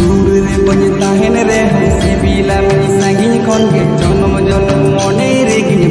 सुर संगी खन के जन्म जन्म मने रे गिन